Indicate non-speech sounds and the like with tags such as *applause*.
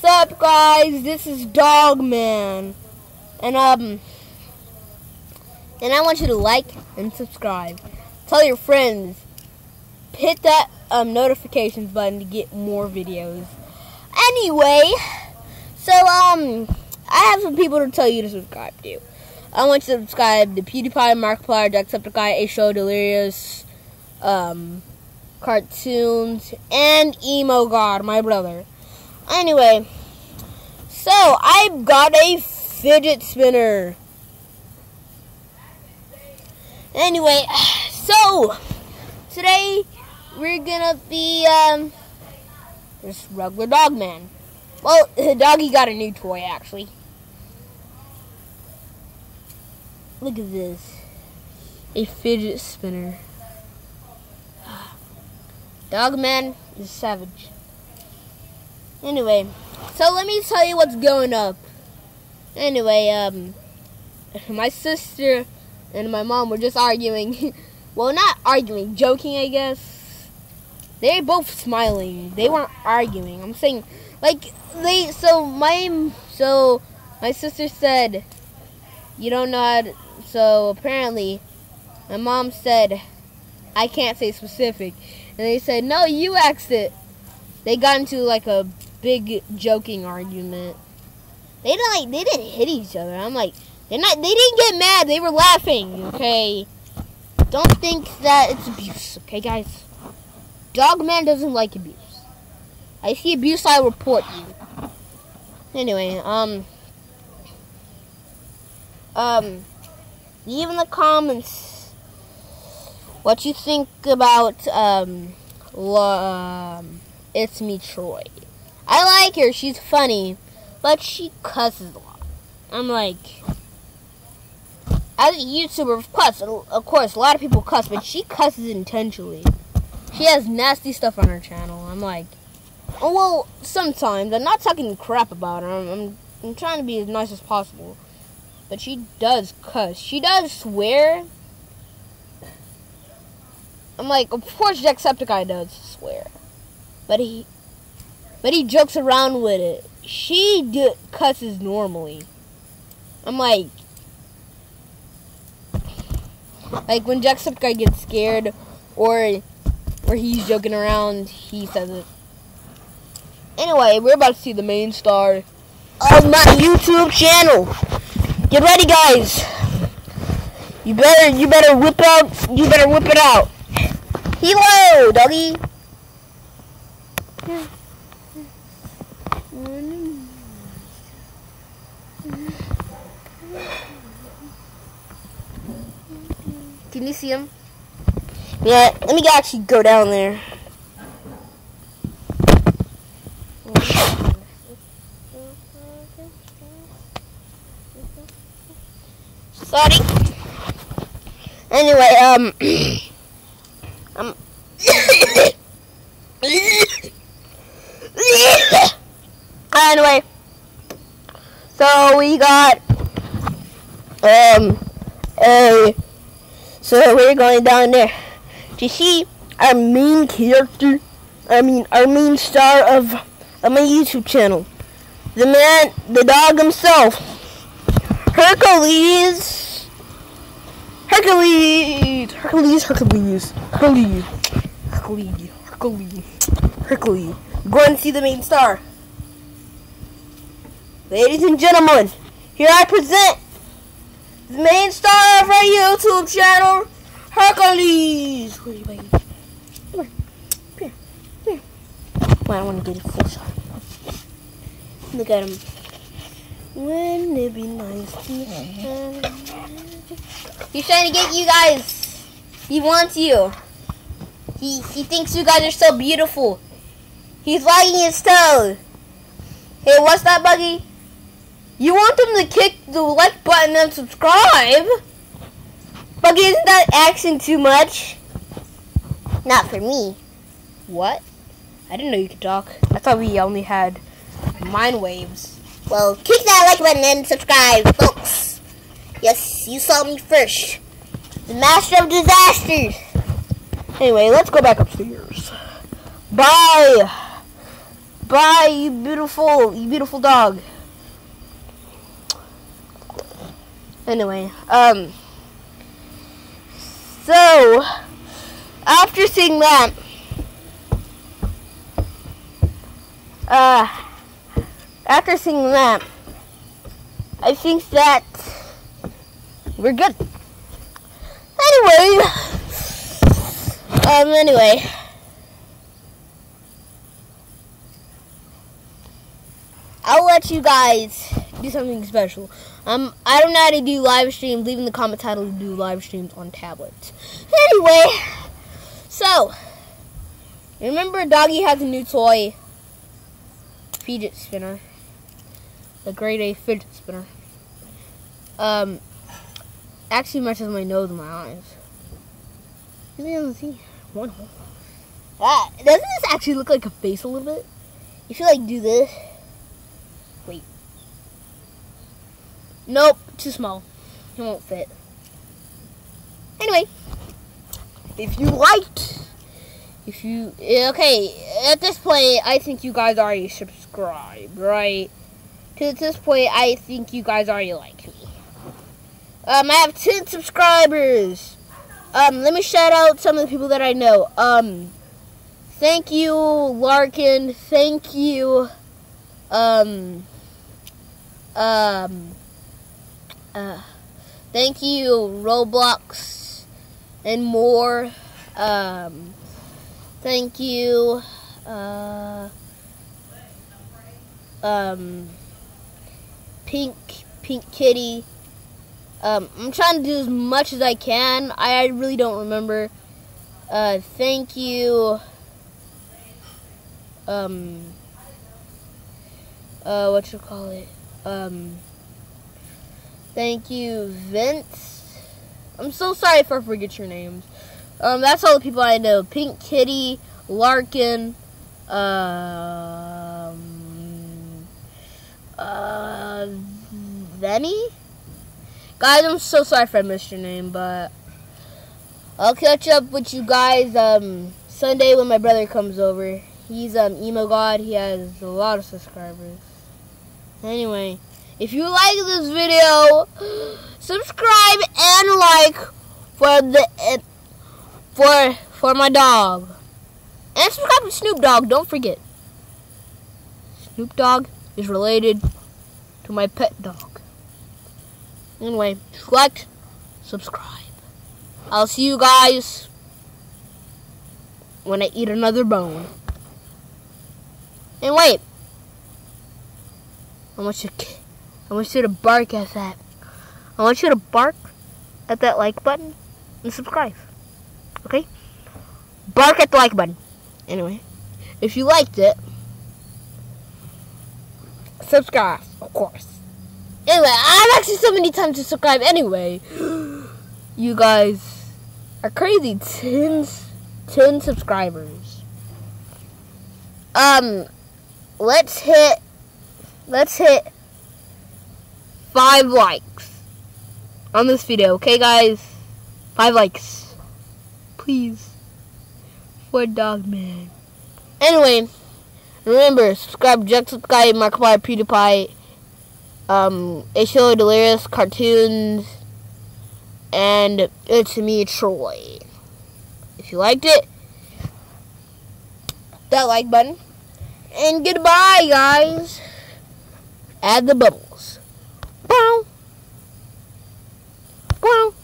What's up, guys? This is Dogman, and um, and I want you to like and subscribe. Tell your friends. Hit that um notifications button to get more videos. Anyway, so um, I have some people to tell you to subscribe to. I want you to subscribe to PewDiePie, Markiplier, Jacksepticeye, A Show, Delirious, um, cartoons, and Emo God, my brother. Anyway, so I've got a fidget spinner. Anyway, *sighs* so today we're gonna be um just regular dog man. Well, *laughs* the doggy got a new toy actually. Look at this. A fidget spinner. *sighs* Dogman is savage. Anyway, so let me tell you what's going up. Anyway, um, my sister and my mom were just arguing. *laughs* well, not arguing, joking, I guess. They're both smiling. They weren't arguing. I'm saying, like, they. So my so my sister said, "You don't know how." To, so apparently, my mom said, "I can't say specific," and they said, "No, you asked it." They got into like a big joking argument. They didn't like they didn't hit each other. I'm like they're not they didn't get mad, they were laughing, okay? Don't think that it's abuse, okay guys? Dog Man doesn't like abuse. I see abuse I report you. Anyway, um um leave in the comments what you think about um, um it's me Troy. I like her. She's funny, but she cusses a lot. I'm like, as a YouTuber, of course, of course, a lot of people cuss, but she cusses intentionally. She has nasty stuff on her channel. I'm like, oh well, sometimes I'm not talking crap about her. I'm, I'm, I'm trying to be as nice as possible, but she does cuss. She does swear. I'm like, of course, Jacksepticeye does swear, but he but he jokes around with it. She cusses normally. I'm like, like when Jacksepticeye gets scared, or or he's joking around, he says it. Anyway, we're about to see the main star of my YouTube channel. Get ready, guys. You better, you better whip out, you better whip it out. Hello, doggy. Yeah. Can you see him? Yeah, let me actually go down there. Sorry. Anyway, um, *coughs* um, *coughs* anyway, so we got, um, a so we're going down there to see our main character, I mean our main star of, of my YouTube channel. The man, the dog himself, Hercules. Hercules, Hercules, Hercules, Hercules, Hercules, Hercules, Hercules. Go and see the main star. Ladies and gentlemen, here I present the main star of our YouTube channel, Hercules. Where are you, baby? Come here. Come here. Well, I want to get a full shot. Look at him. Wouldn't it be nice to He's trying to get you guys. He wants you. He he thinks you guys are so beautiful. He's wagging his toe. Hey, what's that, Buggy? You want them to kick the like button and subscribe? But isn't that action too much? Not for me. What? I didn't know you could talk. I thought we only had mind waves. Well, kick that like button and subscribe, folks. Yes, you saw me first. The master of disasters. Anyway, let's go back upstairs. Bye. Bye, you beautiful, you beautiful dog. Anyway, um, so after seeing that, uh, after seeing that, I think that we're good. Anyway, um, anyway. I'll let you guys do something special. Um, I don't know how to do live streams. Leave in the comment title to do live streams on tablets. Anyway, so remember, Doggy has a new toy, fidget spinner, the Great A fidget spinner. Um, actually matches my nose and my eyes. Really doesn't see one hole. Ah, doesn't this actually look like a face a little bit? If you like do this. Wait. Nope, too small. It won't fit. Anyway, if you liked, if you, okay, at this point, I think you guys already subscribe, right? Because at this point, I think you guys already like me. Um, I have 10 subscribers. Um, let me shout out some of the people that I know. Um, thank you, Larkin. Thank you, um, um, uh, thank you, Roblox, and more. Um, thank you, uh, um, Pink, Pink Kitty. Um, I'm trying to do as much as I can. I really don't remember. Uh, thank you. Um, uh, what you call it? Um, thank you, Vince. I'm so sorry if I forget your names. Um, that's all the people I know. Pink Kitty, Larkin, um, uh, Venny? Guys, I'm so sorry if I missed your name, but I'll catch up with you guys um, Sunday when my brother comes over. He's um, emo god. He has a lot of subscribers. Anyway, if you like this video, subscribe and like for the uh, for for my dog. And subscribe to Snoop Dogg. Don't forget. Snoop Dogg is related to my pet dog. Anyway, like, subscribe. I'll see you guys when I eat another bone. And wait. I want you to, I want you to bark at that. I want you to bark at that like button and subscribe. Okay? Bark at the like button. Anyway, if you liked it, subscribe, of course. Anyway, I've asked you so many times to subscribe anyway. *gasps* You guys are crazy. 10, 10 subscribers. Um, let's hit, let's hit five likes on this video, okay guys? Five likes. Please. For Dog Man. Anyway, remember, subscribe, Jack Subscribe, Markiplier, PewDiePie, um, H.O. Delirious, Cartoons, and it's me, Troy. If you liked it, that like button. And goodbye, guys. Add the bubbles. Wow. Wow.